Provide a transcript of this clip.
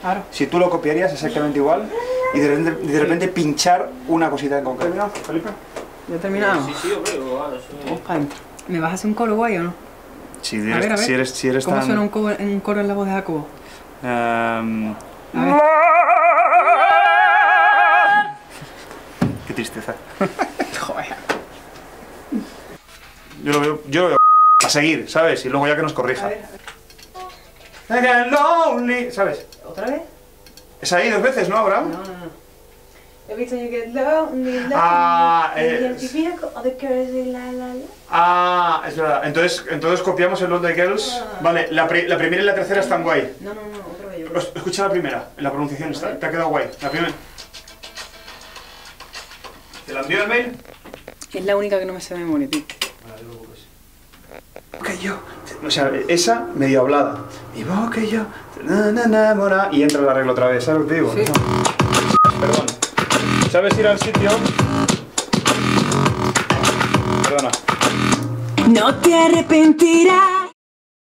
Claro. Si tú lo copiarías exactamente igual y de repente, de repente pinchar una cosita en concreto. ¿Terminado, Felipe? ¿Ya he terminado? Sí, sí, hombre, es- Vamos para adentro. ¿Me vas a hacer un coro guay o no? Si A eres, ver, a ver. Si eres, si eres ¿Cómo tan... suena un coro, un coro en la voz de Jacobo? A ver. Qué tristeza. Joder. Yo lo veo, yo lo veo a seguir, ¿sabes? Y luego ya que nos corrija. I get lonely, ¿sabes? ¿Otra vez? Es ahí dos veces, ¿no, Abraham? No, no, no. Every time you get lonely, lonely, Ah, eh. Ah, es verdad. Entonces, entonces copiamos el the Girls. Vale, la, pri- la primera y la tercera están guay. No, no, no, otra vez yo. Escucha la primera, en la pronunciación está, te ha quedado guay. La primera. ¿Te la envío el mail? Es la única que no me sé de memoria, tío. Que yo. O sea, esa medio hablada. Mi boca y yo. na, na, na, mora, y entra el arreglo otra vez, ¿sabes lo que digo? Sí. Perdón. ¿Sabes ir al sitio? Perdona. No te arrepentirás.